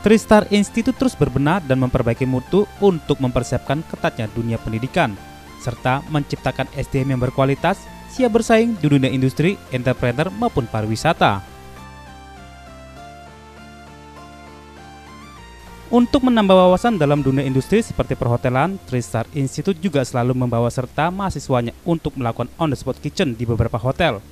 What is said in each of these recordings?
Tristar Institute terus berbenah dan memperbaiki mutu untuk mempersiapkan ketatnya dunia pendidikan, serta menciptakan SDM yang berkualitas, siap bersaing di dunia industri, entrepreneur maupun pariwisata. Untuk menambah wawasan dalam dunia industri seperti perhotelan, Tristar Institute juga selalu membawa serta mahasiswanya untuk melakukan on-the-spot kitchen di beberapa hotel.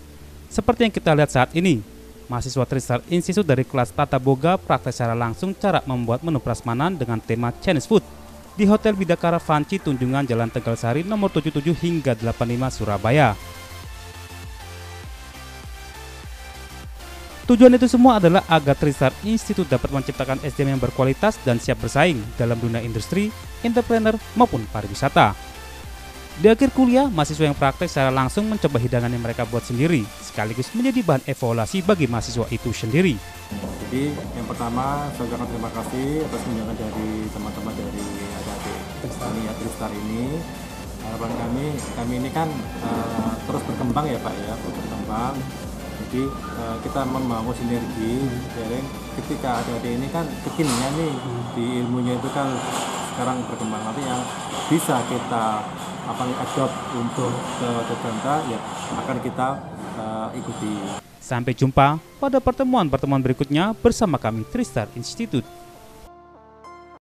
Seperti yang kita lihat saat ini, mahasiswa Tristar Institute dari kelas Tata Boga praktek secara langsung cara membuat menu prasmanan dengan tema Chinese food di Hotel Bidakara Fanci Tunjungan Jalan Tegal Sari nomor 77 hingga 85 Surabaya. Tujuan itu semua adalah agar Tristar Institute dapat menciptakan SDM yang berkualitas dan siap bersaing dalam dunia industri, entrepreneur, maupun pariwisata. Di akhir kuliah, mahasiswa yang praktek secara langsung mencoba hidangan yang mereka buat sendiri, sekaligus menjadi bahan evaluasi bagi mahasiswa itu sendiri. Jadi yang pertama saya ucapkan terima kasih atas kunjungan dari teman-teman dari adik-adik ini ya Tristar ini. Harapan kami, kami ini kan uh, terus berkembang ya Pak ya, terus berkembang jadi uh, kita membangun sinergi sharing ketika adik-adik ini kan kekinian nih di ilmunya itu kan sekarang berkembang nanti yang bisa kita apa adopt untuk ke Jakarta ya akan kita uh, ikuti. Sampai jumpa pada pertemuan-pertemuan berikutnya bersama kami Tristar Institute.